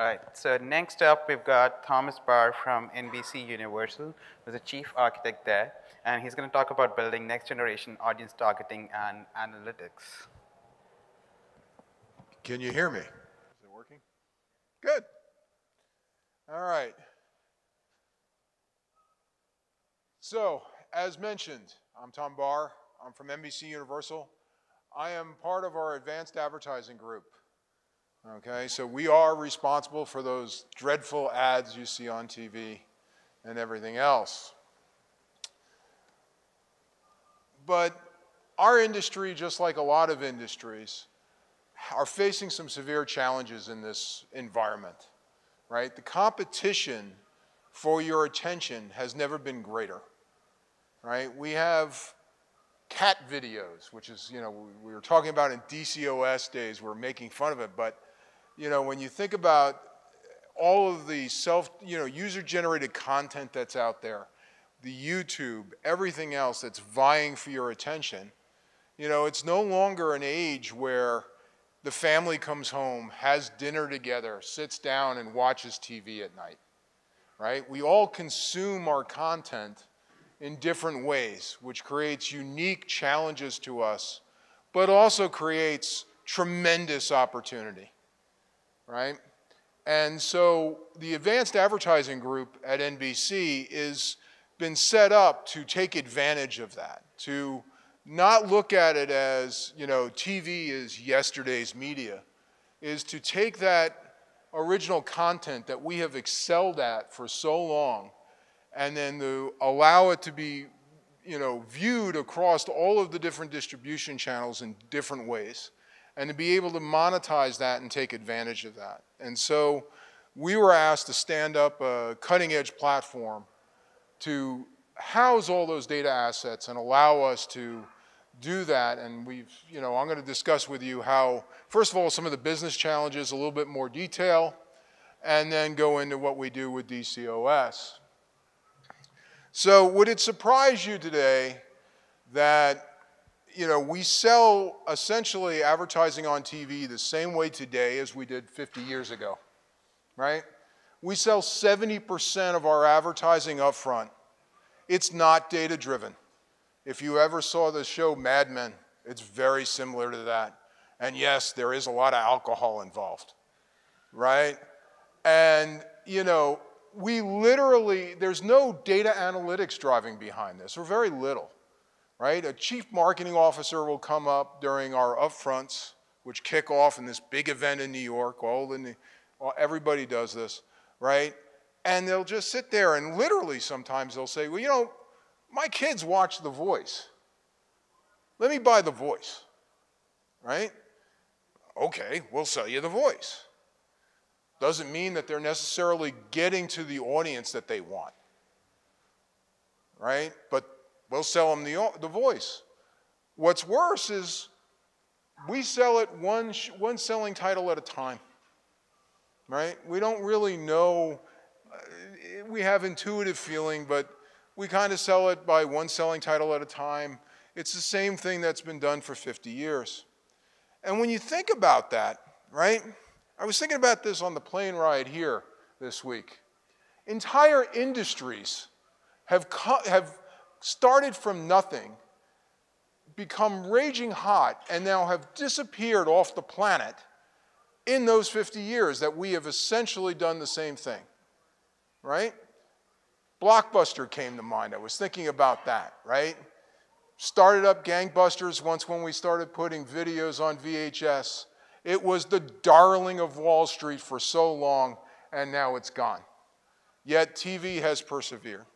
All right, so next up, we've got Thomas Barr from NBC Universal, who's the chief architect there, and he's going to talk about building next generation audience targeting and analytics. Can you hear me? Is it working? Good. All right. So, as mentioned, I'm Tom Barr. I'm from NBC Universal. I am part of our advanced advertising group. Okay, so we are responsible for those dreadful ads you see on TV and everything else. But our industry, just like a lot of industries, are facing some severe challenges in this environment, right? The competition for your attention has never been greater, right? We have cat videos, which is, you know, we were talking about in DCOS days, we we're making fun of it, but you know, when you think about all of the self, you know, user-generated content that's out there, the YouTube, everything else that's vying for your attention, you know, it's no longer an age where the family comes home, has dinner together, sits down and watches TV at night, right? We all consume our content in different ways, which creates unique challenges to us, but also creates tremendous opportunity right? And so the advanced advertising group at NBC is been set up to take advantage of that, to not look at it as, you know, TV is yesterday's media, is to take that original content that we have excelled at for so long and then to allow it to be, you know, viewed across all of the different distribution channels in different ways and to be able to monetize that and take advantage of that. And so we were asked to stand up a cutting edge platform to house all those data assets and allow us to do that. And we've, you know, I'm going to discuss with you how, first of all, some of the business challenges, a little bit more detail, and then go into what we do with DCOS. So would it surprise you today that you know, we sell essentially advertising on TV the same way today as we did 50 years ago, right? We sell 70% of our advertising upfront. It's not data driven. If you ever saw the show Mad Men, it's very similar to that. And yes, there is a lot of alcohol involved, right? And, you know, we literally, there's no data analytics driving behind this, or very little right? A chief marketing officer will come up during our upfronts, which kick off in this big event in New York. All the, everybody does this, right? And they'll just sit there and literally sometimes they'll say, well, you know, my kids watch The Voice. Let me buy The Voice, right? Okay, we'll sell you The Voice. Doesn't mean that they're necessarily getting to the audience that they want, right? But We'll sell them the, the voice. What's worse is we sell it one, one selling title at a time, right? We don't really know. Uh, we have intuitive feeling, but we kind of sell it by one selling title at a time. It's the same thing that's been done for 50 years. And when you think about that, right? I was thinking about this on the plane ride here this week. Entire industries have, have started from nothing, become raging hot, and now have disappeared off the planet in those 50 years that we have essentially done the same thing, right? Blockbuster came to mind. I was thinking about that, right? Started up gangbusters once when we started putting videos on VHS. It was the darling of Wall Street for so long, and now it's gone. Yet TV has persevered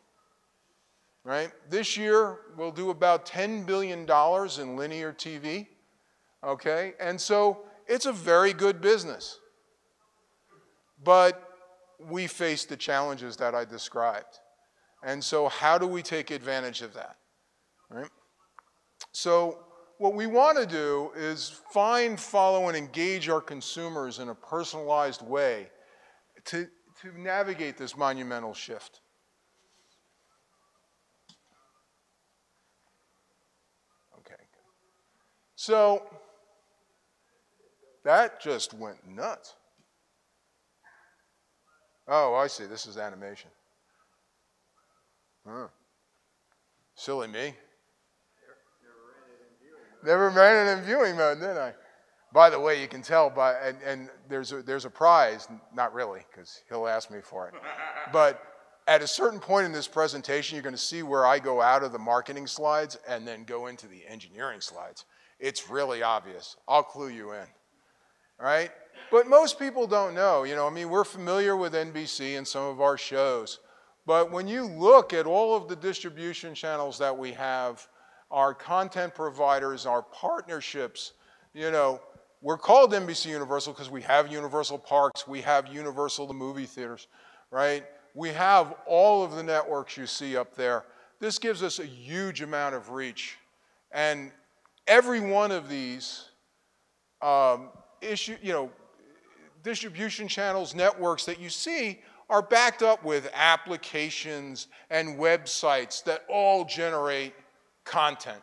right? This year, we'll do about $10 billion in linear TV, okay? And so it's a very good business. But we face the challenges that I described. And so, how do we take advantage of that? Right? So, what we want to do is find, follow, and engage our consumers in a personalized way to, to navigate this monumental shift. So that just went nuts. Oh, I see. This is animation. Huh. Silly me. Never ran it in viewing mode, did I? By the way, you can tell by, and, and there's, a, there's a prize, not really, because he'll ask me for it. but at a certain point in this presentation, you're going to see where I go out of the marketing slides and then go into the engineering slides. It's really obvious. I'll clue you in. Right? But most people don't know. You know, I mean, we're familiar with NBC and some of our shows. But when you look at all of the distribution channels that we have, our content providers, our partnerships, you know, we're called NBC Universal because we have Universal Parks, we have Universal the movie theaters, right? We have all of the networks you see up there. This gives us a huge amount of reach. And every one of these um, issue, you know, distribution channels, networks that you see are backed up with applications and websites that all generate content.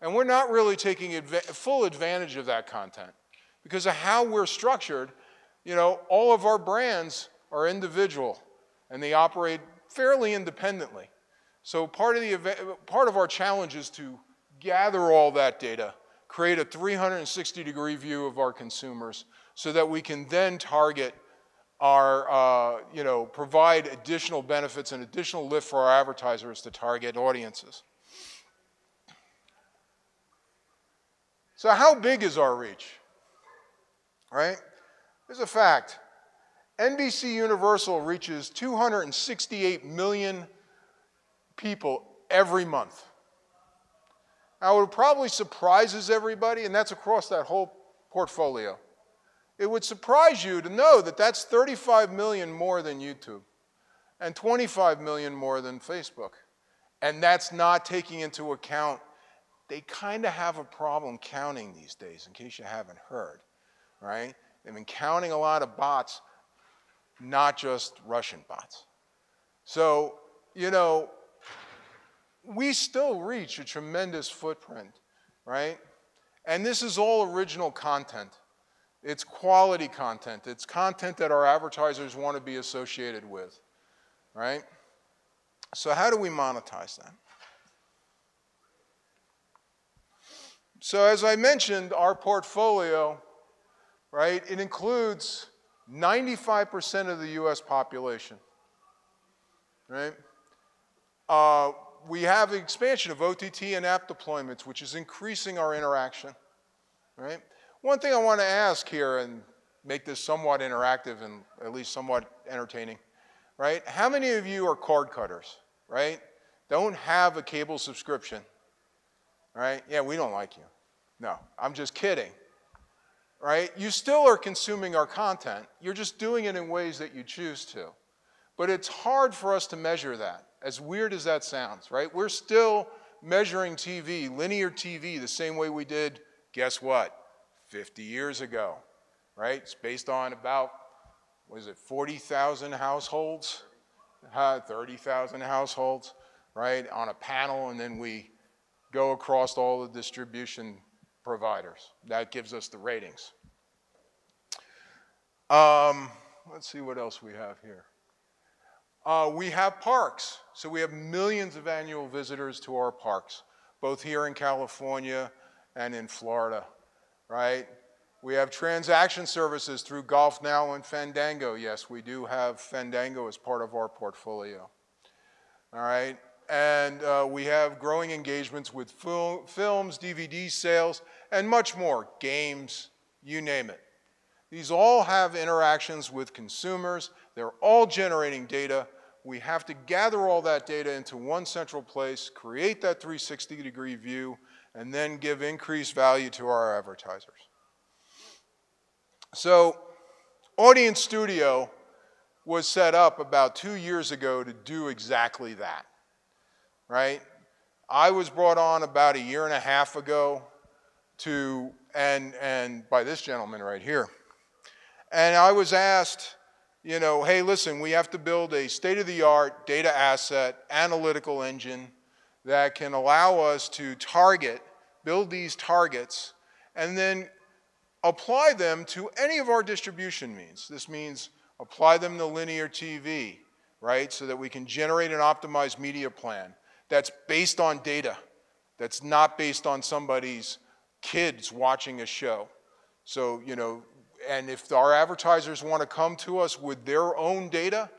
And we're not really taking full advantage of that content because of how we're structured. You know, all of our brands are individual and they operate fairly independently. So part of, the part of our challenge is to gather all that data, create a 360 degree view of our consumers so that we can then target our, uh, you know, provide additional benefits and additional lift for our advertisers to target audiences. So how big is our reach? Right? There's a fact. NBC Universal reaches 268 million people every month. Now, it probably surprises everybody, and that's across that whole portfolio. It would surprise you to know that that's 35 million more than YouTube and 25 million more than Facebook. And that's not taking into account, they kind of have a problem counting these days, in case you haven't heard, right? They've been counting a lot of bots, not just Russian bots. So, you know, we still reach a tremendous footprint, right? And this is all original content. It's quality content. It's content that our advertisers want to be associated with, right? So how do we monetize that? So as I mentioned, our portfolio, right, it includes 95% of the US population, right? Uh, we have expansion of OTT and app deployments, which is increasing our interaction, right? One thing I want to ask here and make this somewhat interactive and at least somewhat entertaining, right? How many of you are cord cutters, right? Don't have a cable subscription, right? Yeah, we don't like you. No, I'm just kidding, right? You still are consuming our content. You're just doing it in ways that you choose to. But it's hard for us to measure that, as weird as that sounds, right? We're still measuring TV, linear TV, the same way we did, guess what? 50 years ago, right? It's based on about, what is it, 40,000 households, uh, 30,000 households, right, on a panel, and then we go across all the distribution providers. That gives us the ratings. Um, let's see what else we have here. Uh, we have parks. So we have millions of annual visitors to our parks, both here in California and in Florida right? We have transaction services through Golf Now and Fandango. Yes, we do have Fandango as part of our portfolio. All right, and uh, we have growing engagements with fil films, DVD sales, and much more, games, you name it. These all have interactions with consumers. They're all generating data. We have to gather all that data into one central place, create that 360 degree view, and then give increased value to our advertisers. So, Audience Studio was set up about two years ago to do exactly that, right? I was brought on about a year and a half ago to, and, and by this gentleman right here. And I was asked, you know, hey, listen, we have to build a state of the art data asset analytical engine that can allow us to target, build these targets, and then apply them to any of our distribution means. This means apply them to linear TV, right? So that we can generate an optimized media plan that's based on data, that's not based on somebody's kids watching a show. So, you know, and if our advertisers want to come to us with their own data,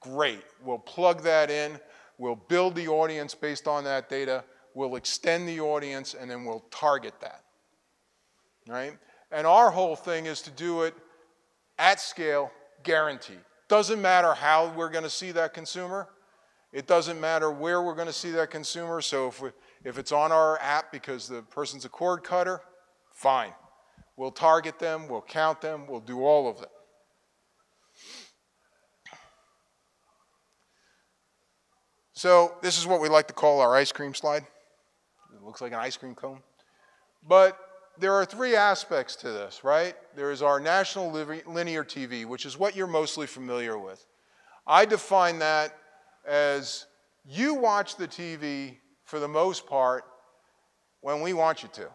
great. We'll plug that in, we'll build the audience based on that data, we'll extend the audience, and then we'll target that. Right? And our whole thing is to do it at scale, guaranteed. Doesn't matter how we're going to see that consumer. It doesn't matter where we're going to see that consumer. So if, we, if it's on our app because the person's a cord cutter, fine. We'll target them, we'll count them, we'll do all of them. So this is what we like to call our ice cream slide. It looks like an ice cream cone. But there are three aspects to this, right? There is our national linear TV, which is what you're mostly familiar with. I define that as you watch the TV for the most part when we want you to,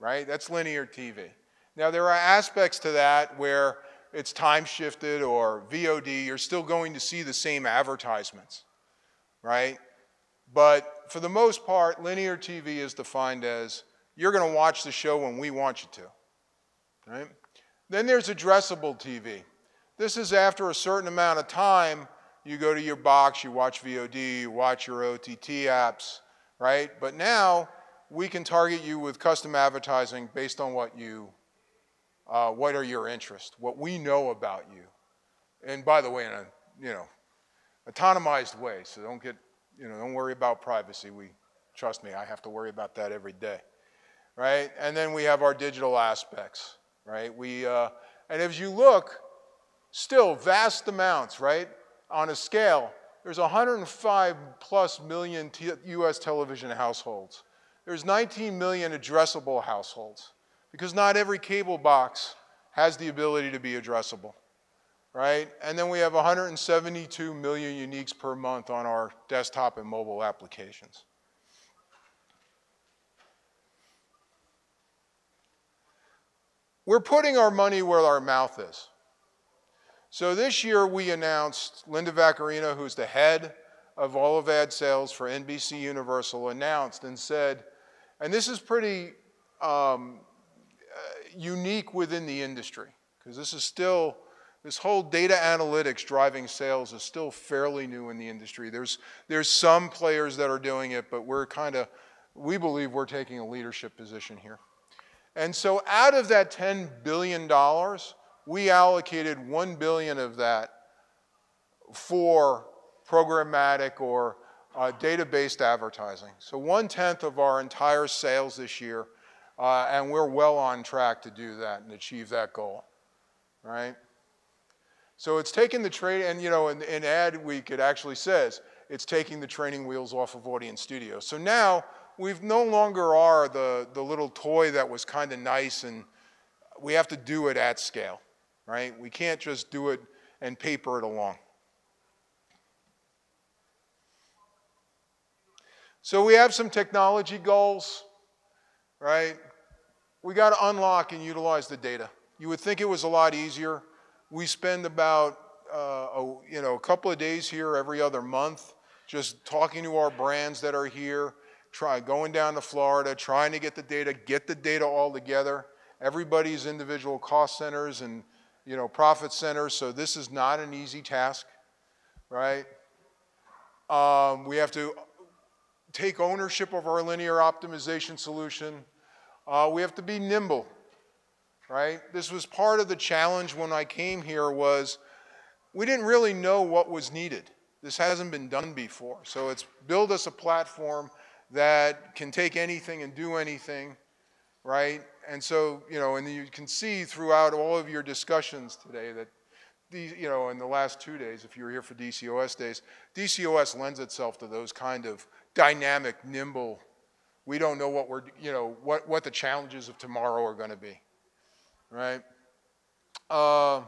right? That's linear TV. Now, there are aspects to that where it's time shifted or VOD, you're still going to see the same advertisements, right? But for the most part, linear TV is defined as you're going to watch the show when we want you to. Right? Then there's addressable TV. This is after a certain amount of time, you go to your box, you watch VOD, you watch your OTT apps, right? But now we can target you with custom advertising based on what you, uh, what are your interests, what we know about you. And by the way, in a, you know, autonomized way, so don't get, you know, don't worry about privacy. We, trust me, I have to worry about that every day right? And then we have our digital aspects, right? We, uh, and as you look, still vast amounts, right? On a scale, there's 105 plus million US television households. There's 19 million addressable households because not every cable box has the ability to be addressable, right? And then we have 172 million uniques per month on our desktop and mobile applications. We're putting our money where our mouth is. So this year we announced, Linda Yaccarino, who's the head of all of ad sales for NBC Universal, announced and said, and this is pretty um, uh, unique within the industry, because this is still, this whole data analytics driving sales is still fairly new in the industry. There's, there's some players that are doing it, but we're kind of, we believe we're taking a leadership position here. And so out of that $10 billion, we allocated 1 billion of that for programmatic or uh, data-based advertising. So one tenth of our entire sales this year, uh, and we're well on track to do that and achieve that goal, right? So it's taking the trade, and you know, in, in Ad Week it actually says it's taking the training wheels off of Audience Studio. So now we no longer are the, the little toy that was kind of nice and we have to do it at scale, right? We can't just do it and paper it along. So we have some technology goals, right? We got to unlock and utilize the data. You would think it was a lot easier. We spend about uh, a, you know, a couple of days here every other month just talking to our brands that are here, try, going down to Florida, trying to get the data, get the data all together. Everybody's individual cost centers and you know profit centers, so this is not an easy task, right? Um, we have to take ownership of our linear optimization solution. Uh, we have to be nimble, right? This was part of the challenge when I came here was we didn't really know what was needed. This hasn't been done before. So it's build us a platform that can take anything and do anything, right? And so, you know, and you can see throughout all of your discussions today that these, you know, in the last two days, if you were here for DCOS days, DCOS lends itself to those kind of dynamic, nimble, we don't know what we're, you know, what, what the challenges of tomorrow are going to be, right? Uh,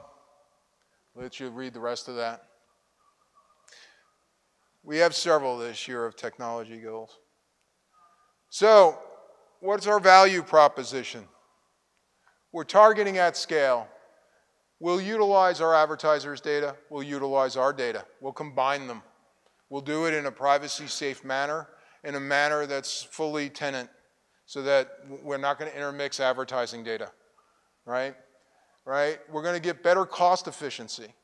let you read the rest of that. We have several this year of technology goals. So, what's our value proposition? We're targeting at scale. We'll utilize our advertisers' data, we'll utilize our data, we'll combine them. We'll do it in a privacy safe manner, in a manner that's fully tenant, so that we're not going to intermix advertising data, right? Right? We're going to get better cost efficiency.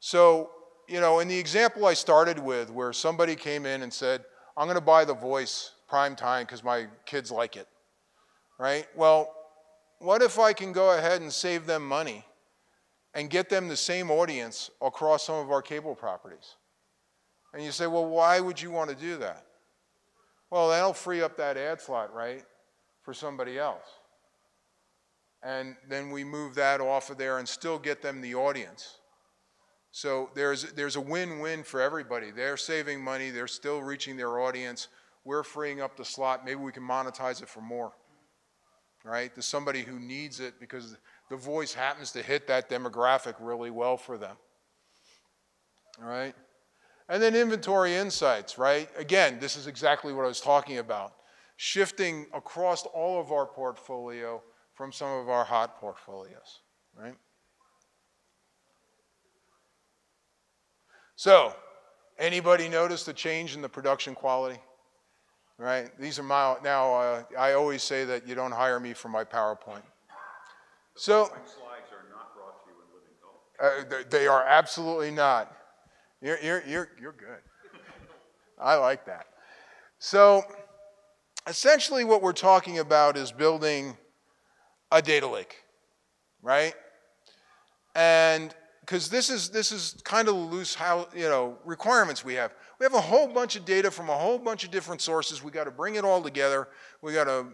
So, you know, in the example I started with, where somebody came in and said, I'm going to buy The Voice prime time because my kids like it, right? Well, what if I can go ahead and save them money and get them the same audience across some of our cable properties. And you say, well, why would you want to do that? Well, that'll free up that ad slot, right, for somebody else. And then we move that off of there and still get them the audience. So there's, there's a win win for everybody. They're saving money, they're still reaching their audience. We're freeing up the slot. Maybe we can monetize it for more, right? To somebody who needs it because the voice happens to hit that demographic really well for them. All right? And then inventory insights, right? Again, this is exactly what I was talking about. Shifting across all of our portfolio from some of our hot portfolios, right? So, anybody notice the change in the production quality? Right? These are my, now, uh, I always say that you don't hire me for my PowerPoint. So, slides are not brought to you in living color. uh, they are absolutely not. You're, you're, you're, you're good. I like that. So, essentially, what we're talking about is building a data lake, right? And because this is this is kind of loose how you know requirements we have. We have a whole bunch of data from a whole bunch of different sources. We got to bring it all together. We got to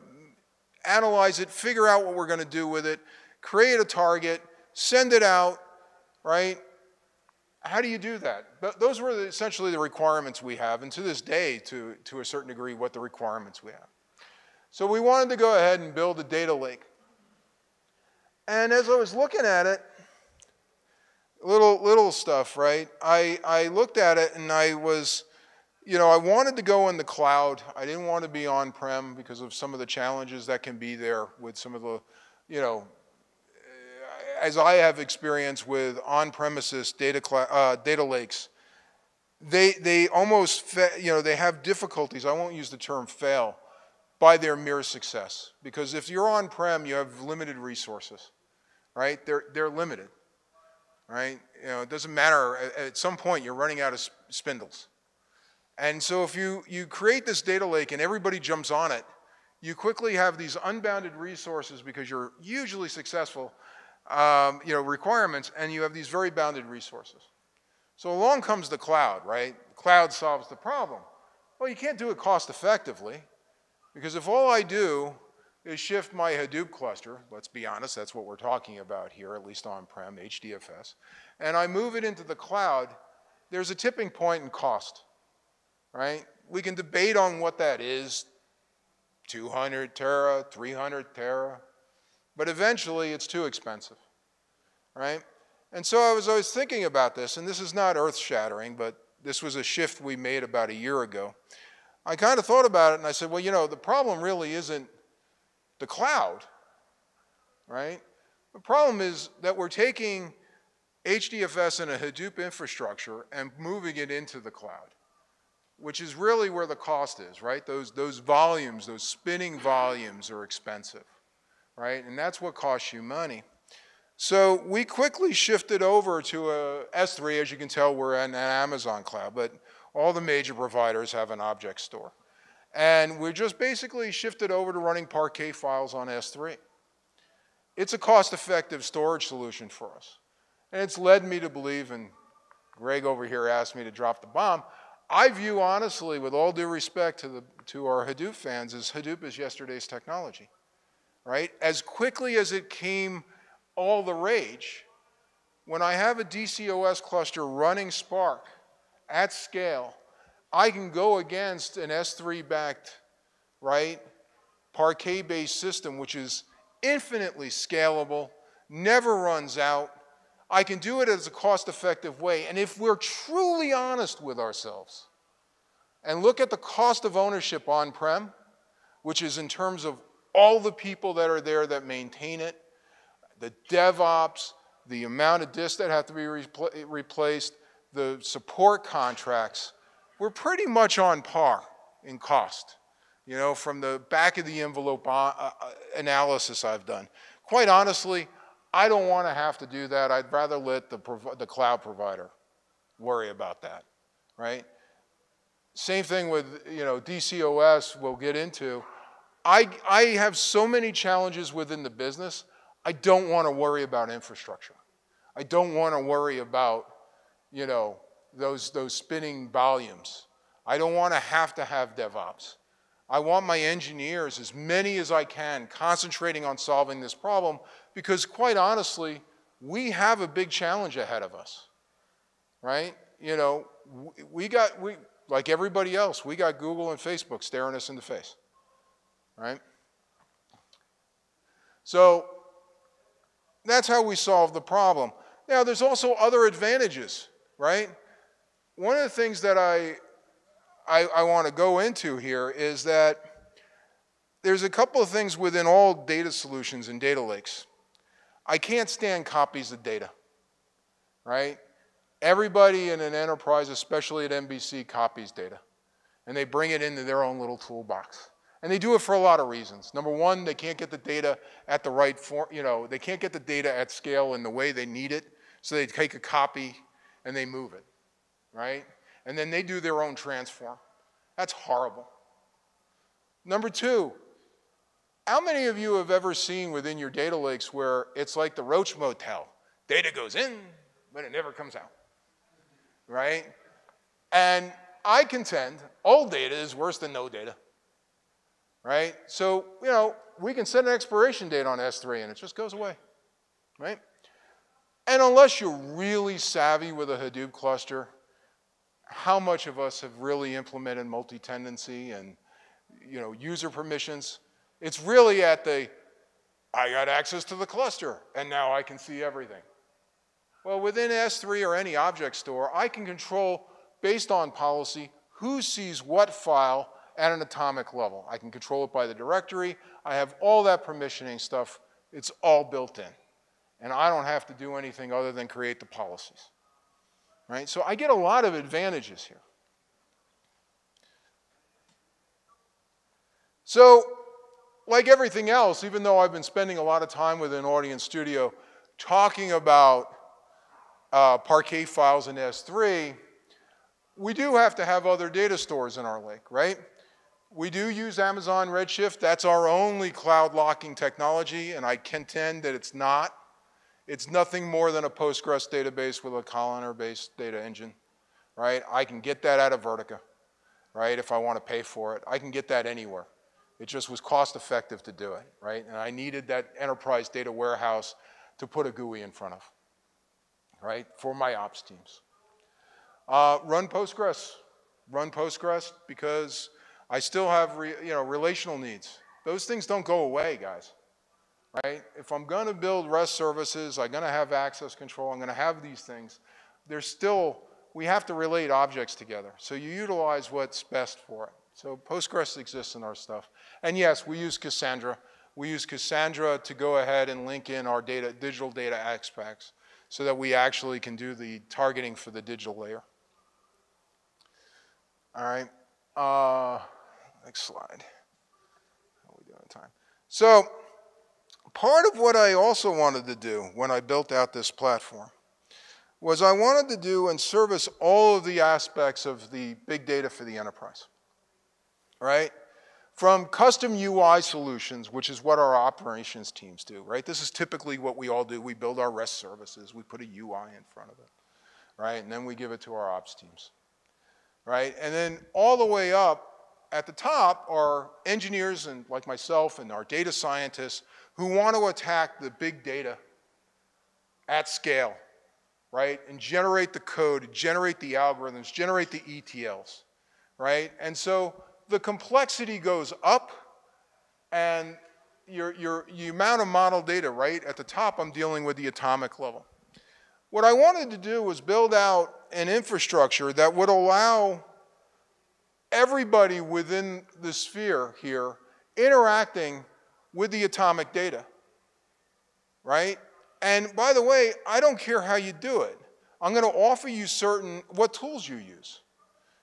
analyze it, figure out what we're going to do with it, create a target, send it out, right? How do you do that? But those were essentially the requirements we have, and to this day, to, to a certain degree, what the requirements we have. So we wanted to go ahead and build a data lake. And as I was looking at it, little little stuff, right? I, I looked at it and I was, you know, I wanted to go in the cloud. I didn't want to be on-prem because of some of the challenges that can be there with some of the, you know, as I have experience with on-premises data, uh, data lakes, they, they almost, you know, they have difficulties, I won't use the term fail, by their mere success. Because if you're on-prem, you have limited resources, right? They're, they're limited, right? You know, it doesn't matter, at some point you're running out of spindles. And so if you, you create this data lake and everybody jumps on it, you quickly have these unbounded resources because you're usually successful um, you know, requirements, and you have these very bounded resources. So along comes the cloud, right? Cloud solves the problem. Well, you can't do it cost effectively because if all I do is shift my Hadoop cluster, let's be honest, that's what we're talking about here, at least on-prem, HDFS, and I move it into the cloud, there's a tipping point in cost, right? We can debate on what that is, 200 tera, 300 tera, but eventually it's too expensive, right? And so I was always thinking about this, and this is not earth shattering, but this was a shift we made about a year ago. I kind of thought about it and I said, well, you know, the problem really isn't the cloud, right? The problem is that we're taking HDFS and a Hadoop infrastructure and moving it into the cloud, which is really where the cost is, right? Those, those volumes, those spinning volumes are expensive right? And that's what costs you money. So we quickly shifted over to a S3. As you can tell, we're an Amazon cloud, but all the major providers have an object store. And we just basically shifted over to running Parquet files on S3. It's a cost-effective storage solution for us. And it's led me to believe, and Greg over here asked me to drop the bomb, I view honestly, with all due respect to, the, to our Hadoop fans, as Hadoop is yesterday's technology right? As quickly as it came all the rage, when I have a DCOS cluster running Spark at scale, I can go against an S3 backed, right, Parquet based system, which is infinitely scalable, never runs out. I can do it as a cost effective way. And if we're truly honest with ourselves and look at the cost of ownership on prem, which is in terms of all the people that are there that maintain it, the DevOps, the amount of disks that have to be repl- replaced, the support contracts, we're pretty much on par in cost, you know, from the back of the envelope uh, uh, analysis I've done. Quite honestly, I don't want to have to do that. I'd rather let the, the cloud provider worry about that, right? Same thing with, you know, DCOS we'll get into. I, I have so many challenges within the business, I don't want to worry about infrastructure. I don't want to worry about, you know, those, those spinning volumes. I don't want to have to have DevOps. I want my engineers, as many as I can, concentrating on solving this problem because, quite honestly, we have a big challenge ahead of us, right? You know, we got, we, like everybody else, we got Google and Facebook staring us in the face, right? So that's how we solve the problem. Now, there's also other advantages, right? One of the things that I I, I want to go into here is that there's a couple of things within all data solutions and data lakes. I can't stand copies of data, right? Everybody in an enterprise, especially at NBC, copies data. And they bring it into their own little toolbox. And they do it for a lot of reasons. Number one, they can't get the data at the right form, you know, they can't get the data at scale in the way they need it. So they take a copy and they move it, right? and then they do their own transform. That's horrible. Number two, how many of you have ever seen within your data lakes where it's like the Roach Motel? Data goes in, but it never comes out, right? And I contend all data is worse than no data, right? So, you know, we can set an expiration date on S3 and it just goes away, right? And unless you're really savvy with a Hadoop cluster, how much of us have really implemented multi-tenancy and you know, user permissions? It's really at the, I got access to the cluster and now I can see everything. Well, within S3 or any object store, I can control, based on policy, who sees what file at an atomic level. I can control it by the directory. I have all that permissioning stuff. It's all built in. And I don't have to do anything other than create the policies right? So I get a lot of advantages here. So, like everything else, even though I've been spending a lot of time within Audience Studio talking about uh, Parquet files in S3, we do have to have other data stores in our lake, right? We do use Amazon Redshift. That's our only cloud locking technology, and I contend that it's not it's nothing more than a Postgres database with a columnar-based data engine, right? I can get that out of Vertica, right, if I want to pay for it. I can get that anywhere. It just was cost effective to do it, right? And I needed that enterprise data warehouse to put a GUI in front of, right, for my ops teams. Uh, run Postgres. Run Postgres because I still have, re, you know, relational needs. Those things don't go away, guys right? If I'm going to build REST services, I'm going to have access control, I'm going to have these things, there's still, we have to relate objects together. So you utilize what's best for it. So Postgres exists in our stuff. And yes, we use Cassandra. We use Cassandra to go ahead and link in our data, digital data aspects so that we actually can do the targeting for the digital layer. All right. Uh, next slide. How are we doing time? So part of what I also wanted to do when I built out this platform was I wanted to do and service all of the aspects of the big data for the enterprise, right? From custom UI solutions, which is what our operations teams do, right? This is typically what we all do. We build our REST services, we put a UI in front of it, right? And then we give it to our ops teams, right? And then all the way up at the top are engineers and like myself and our data scientists who want to attack the big data at scale, right? And generate the code, generate the algorithms, generate the ETLs, right? And so the complexity goes up and your, your, your amount of model data, right? At the top, I'm dealing with the atomic level. What I wanted to do was build out an infrastructure that would allow everybody within the sphere here interacting with the atomic data, right? And by the way, I don't care how you do it. I'm going to offer you certain what tools you use.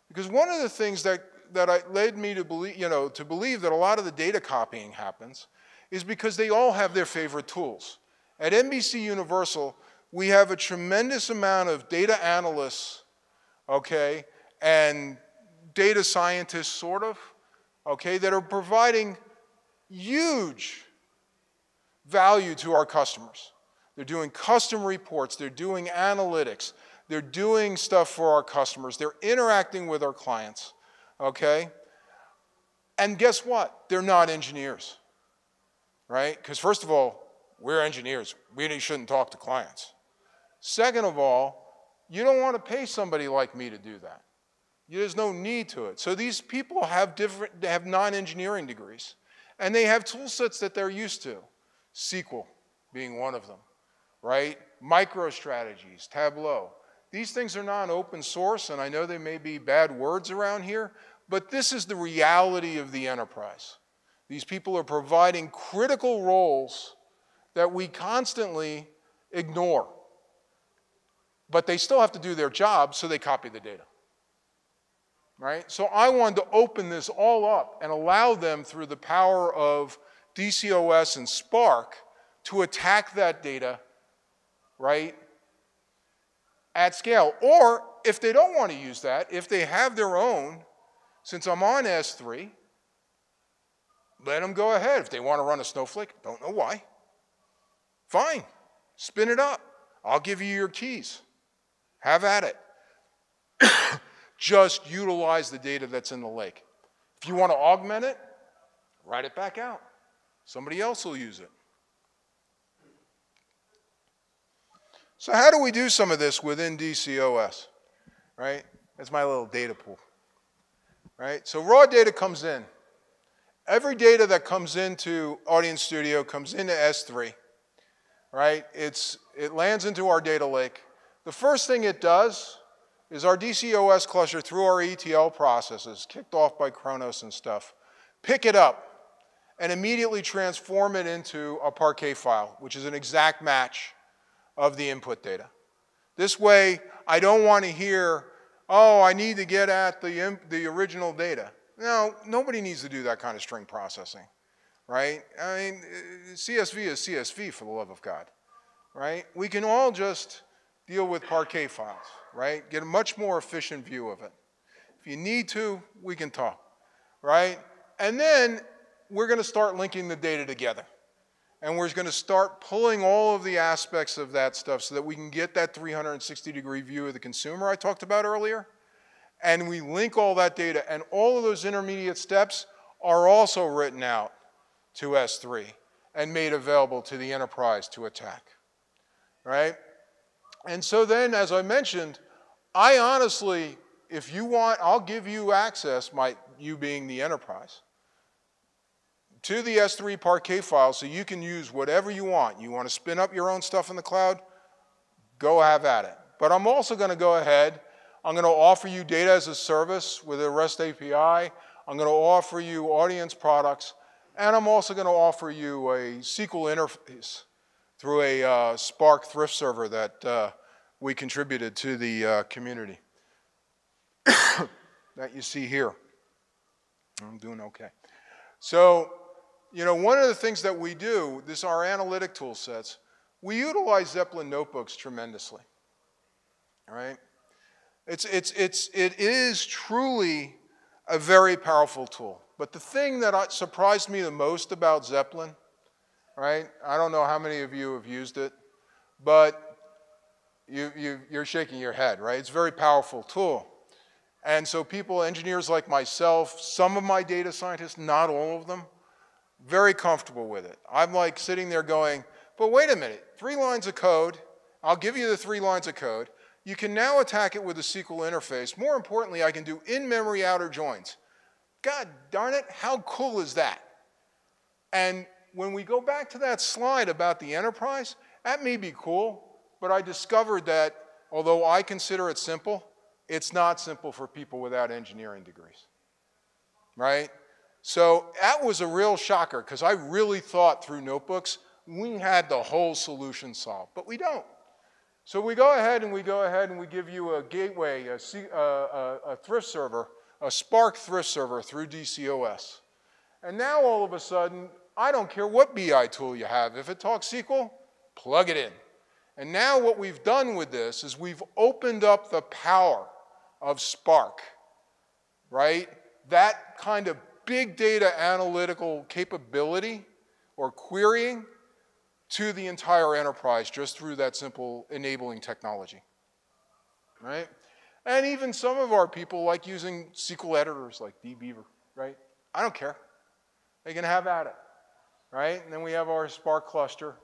Because one of the things that, that I, led me to believe, you know, to believe that a lot of the data copying happens is because they all have their favorite tools. At NBC Universal, we have a tremendous amount of data analysts, okay, and data scientists, sort of, okay, that are providing huge value to our customers. They're doing custom reports, they're doing analytics, they're doing stuff for our customers, they're interacting with our clients, okay? And guess what? They're not engineers, right? Because, first of all, we're engineers. We shouldn't talk to clients. Second of all, you don't want to pay somebody like me to do that. There's no need to it. So these people have different, they have non-engineering degrees, and they have tool sets that they're used to. SQL being one of them, right? MicroStrategies, Tableau. These things are not open source, and I know they may be bad words around here, but this is the reality of the enterprise. These people are providing critical roles that we constantly ignore. But they still have to do their job, so they copy the data. Right? So I wanted to open this all up and allow them through the power of DCOS and Spark to attack that data, right, at scale. Or if they don't want to use that, if they have their own, since I'm on S3, let them go ahead. If they want to run a snowflake, don't know why. Fine, spin it up. I'll give you your keys. Have at it. Just utilize the data that's in the lake. If you want to augment it, write it back out. Somebody else will use it. So how do we do some of this within DCOS? Right? That's my little data pool. Right? So raw data comes in. Every data that comes into Audience Studio comes into S3. Right? It's, it lands into our data lake. The first thing it does is our DCOS cluster through our ETL processes, kicked off by Chronos and stuff, pick it up and immediately transform it into a Parquet file, which is an exact match of the input data. This way, I don't want to hear, oh, I need to get at the, the original data. No, nobody needs to do that kind of string processing, right? I mean, CSV is CSV for the love of God, right? We can all just deal with Parquet files, right? Get a much more efficient view of it. If you need to, we can talk, right? And then we're going to start linking the data together. And we're going to start pulling all of the aspects of that stuff so that we can get that 360 degree view of the consumer I talked about earlier. And we link all that data. And all of those intermediate steps are also written out to S3 and made available to the enterprise to attack. Right? And so then, as I mentioned, I honestly, if you want, I'll give you access, my, you being the enterprise, to the S3 Parquet file so you can use whatever you want. You want to spin up your own stuff in the cloud? Go have at it. But I'm also going to go ahead. I'm going to offer you data as a service with a REST API. I'm going to offer you audience products. And I'm also going to offer you a SQL interface through a uh, Spark thrift server that uh, we contributed to the uh, community that you see here. I'm doing okay. So, you know, one of the things that we do, this our analytic tool sets, we utilize Zeppelin notebooks tremendously. All right? It's, it's, it's, it is truly a very powerful tool. But the thing that surprised me the most about Zeppelin right? I don't know how many of you have used it, but you, you, you're shaking your head, right? It's a very powerful tool. And so people, engineers like myself, some of my data scientists, not all of them, very comfortable with it. I'm like sitting there going, but wait a minute, three lines of code, I'll give you the three lines of code. You can now attack it with a SQL interface. More importantly, I can do in-memory outer joins. God darn it, how cool is that? And when we go back to that slide about the enterprise, that may be cool, but I discovered that although I consider it simple, it's not simple for people without engineering degrees, right? So that was a real shocker because I really thought through notebooks, we had the whole solution solved, but we don't. So we go ahead and we go ahead and we give you a gateway, a, thrift server, a Spark thrift server through DCOS. And now all of a sudden, I don't care what BI tool you have. If it talks SQL, plug it in. And now what we've done with this is we've opened up the power of Spark, right? That kind of big data analytical capability or querying to the entire enterprise just through that simple enabling technology, right? And even some of our people like using SQL editors like dbeaver, right? I don't care. They can have at it, right? And then we have our Spark cluster,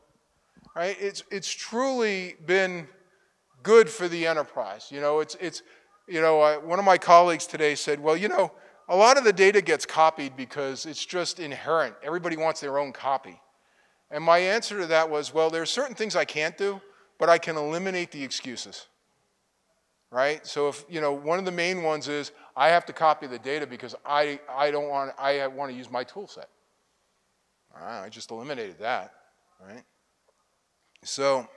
right? It's, it's truly been good for the enterprise. You know, it's, it's you know, uh, one of my colleagues today said, well, you know, a lot of the data gets copied because it's just inherent. Everybody wants their own copy. And my answer to that was, well, there are certain things I can't do, but I can eliminate the excuses. Right? So if, you know, one of the main ones is I have to copy the data because I, I don't want, I want to use my tool set. I just eliminated that, right? So,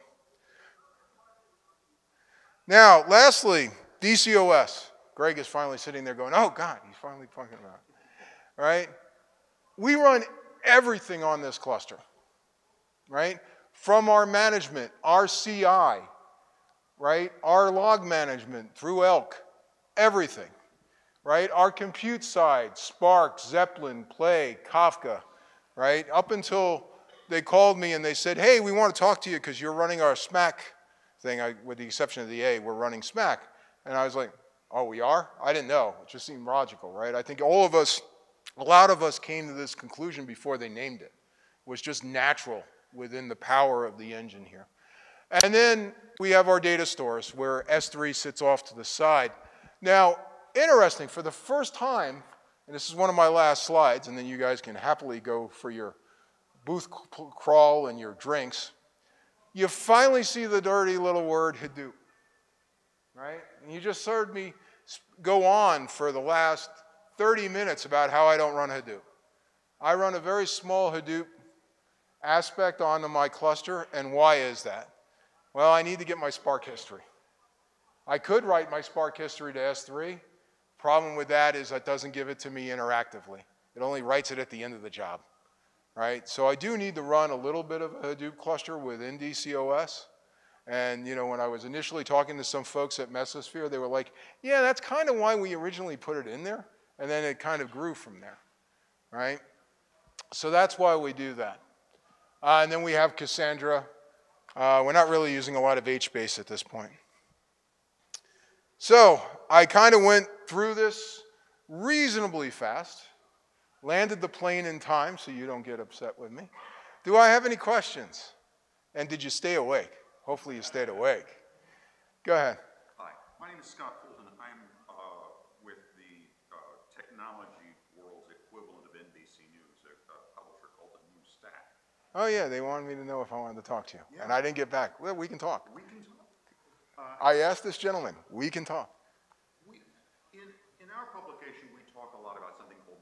now, lastly, DCOS. Greg is finally sitting there going, oh God, he's finally talking about right? We run everything on this cluster right? From our management, our CI, right? Our log management through Elk, everything, right? Our compute side, Spark, Zeppelin, Play, Kafka, right? Up until they called me and they said, hey, we want to talk to you because you're running our SMACK thing, I, with the exception of the A, we're running SMACK. And I was like, oh, we are? I didn't know. It just seemed logical, right? I think all of us, a lot of us came to this conclusion before they named it. It was just natural within the power of the engine here. And then we have our data stores where S3 sits off to the side. Now, interesting, for the first time, and this is one of my last slides, and then you guys can happily go for your booth crawl and your drinks, you finally see the dirty little word Hadoop, right? And you just heard me go on for the last 30 minutes about how I don't run Hadoop. I run a very small Hadoop aspect onto my cluster, and why is that? Well, I need to get my Spark history. I could write my Spark history to S3. Problem with that is that doesn't give it to me interactively. It only writes it at the end of the job, right? So I do need to run a little bit of a Hadoop cluster within DCOS. And you know, when I was initially talking to some folks at Mesosphere, they were like, yeah, that's kind of why we originally put it in there. And then it kind of grew from there, right? So that's why we do that. Uh, and then we have Cassandra. Uh, we're not really using a lot of HBase at this point. So I kind of went through this reasonably fast, landed the plane in time so you don't get upset with me. Do I have any questions? And did you stay awake? Hopefully you stayed awake. Go ahead. Hi, my name is Scott Fulton. I'm uh, with the uh, technology world's equivalent of NBC News, a, a publisher called the New Stack. Oh, yeah, they wanted me to know if I wanted to talk to you. Yeah. And I didn't get back. Well, we can talk. We can talk. Uh, I asked this gentleman, we can talk. We, in, in our publication, we talk a lot about something called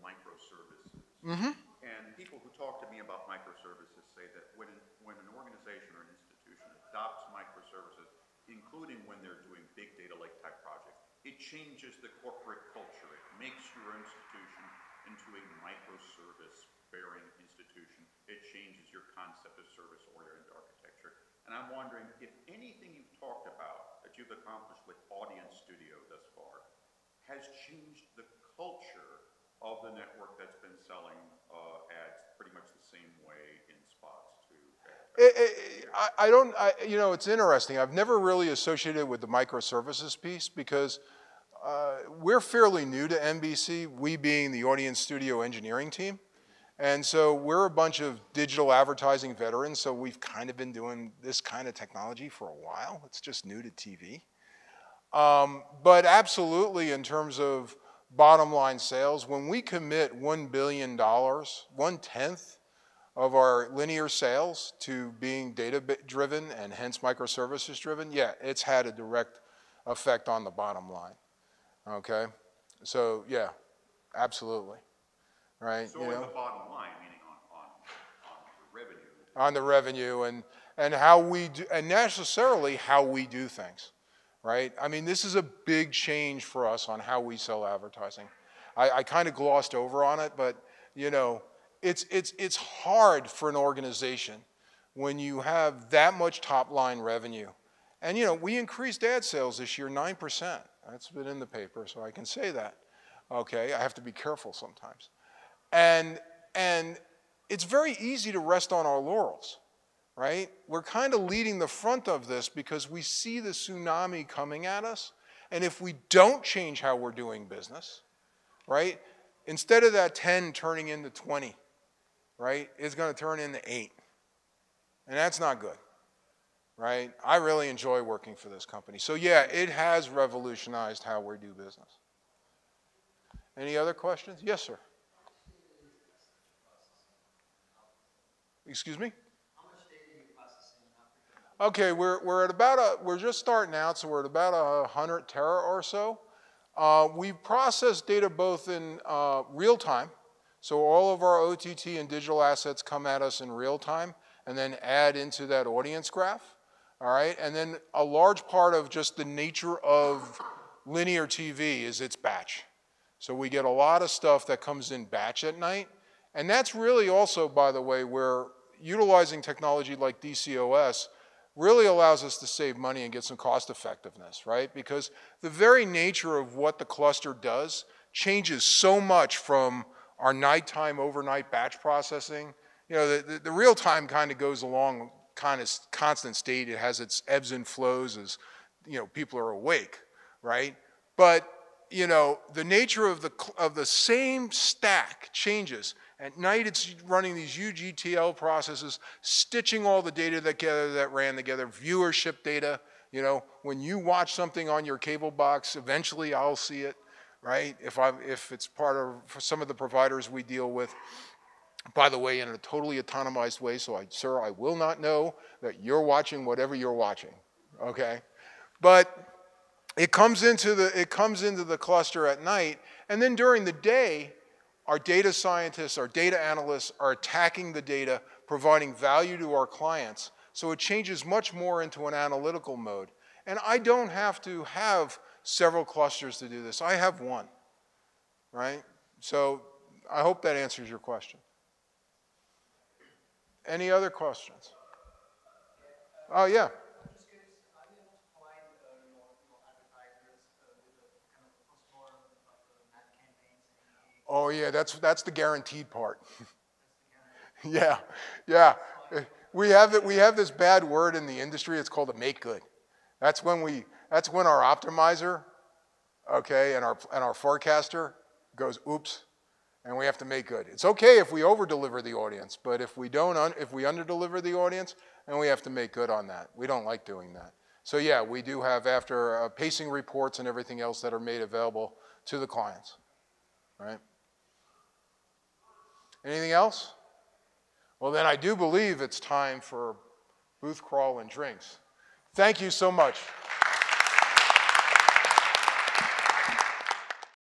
microservices. Mm-hmm. And people who talk to me about microservices say that when, when an organization or an institution adopts microservices, including when they're doing big data lake type projects, it changes the corporate culture. It makes your institution into a microservice bearing institution it changes your concept of service-oriented architecture. And I'm wondering if anything you've talked about that you've accomplished with Audience Studio thus far has changed the culture of the network that's been selling uh, ads pretty much the same way in spots to. I, I, don't, I, you know, it's interesting. I've never really associated with the microservices piece because uh, we're fairly new to NBC, we being the Audience Studio engineering team. And so we're a bunch of digital advertising veterans, so we've kind of been doing this kind of technology for a while. It's just new to TV. Um, but absolutely, in terms of bottom line sales, when we commit $1 billion, one tenth of our linear sales to being data driven and hence microservices driven, yeah, it's had a direct effect on the bottom line. Okay? So, yeah, absolutely right? So you in know? the bottom line, meaning on, on, on the revenue, on the revenue and, and how we do, and necessarily how we do things, right? I mean, this is a big change for us on how we sell advertising. I, I kind of glossed over on it, but you know, it's, it's, it's hard for an organization when you have that much top line revenue. And you know, we increased ad sales this year 9%. That's been in the paper, so I can say that. Okay, I have to be careful sometimes. And, and it's very easy to rest on our laurels, right? We're kind of leading the front of this because we see the tsunami coming at us. And if we don't change how we're doing business, right, instead of that 10 turning into 20, right, it's going to turn into 8. And that's not good, right? I really enjoy working for this company. So, yeah, it has revolutionized how we do business. Any other questions? Yes, sir. Excuse me? Okay, we're, we're at about a, we're just starting out, so we're at about a 100 tera or so. Uh, we process data both in uh, real time, so all of our OTT and digital assets come at us in real time and then add into that audience graph, all right? And then a large part of just the nature of linear TV is its batch. So we get a lot of stuff that comes in batch at night. And that's really also, by the way, where utilizing technology like DCOS really allows us to save money and get some cost effectiveness, right? Because the very nature of what the cluster does changes so much from our nighttime overnight batch processing. You know, the, the, the real time kind of goes along kind of constant state. It has its ebbs and flows as, you know, people are awake, right? But you know, the nature of the, of the same stack changes. At night, it's running these huge ETL processes, stitching all the data together that ran together, viewership data. You know, when you watch something on your cable box, eventually I'll see it, right? If, I, if it's part of some of the providers we deal with. By the way, in a totally autonomized way, so I, sir, I will not know that you're watching whatever you're watching, okay? But it comes into the, it comes into the cluster at night, and then during the day, our data scientists, our data analysts are attacking the data, providing value to our clients. So it changes much more into an analytical mode. And I don't have to have several clusters to do this. I have one, right? So I hope that answers your question. Any other questions? Oh, yeah. Oh yeah, that's that's the guaranteed part. yeah, yeah. We have that. We have this bad word in the industry. It's called a make good. That's when we. That's when our optimizer, okay, and our and our forecaster goes oops, and we have to make good. It's okay if we over deliver the audience, but if we don't, un, if we under deliver the audience, then we have to make good on that. We don't like doing that. So yeah, we do have after uh, pacing reports and everything else that are made available to the clients, right? Anything else? Well, then I do believe it's time for booth crawl and drinks. Thank you so much.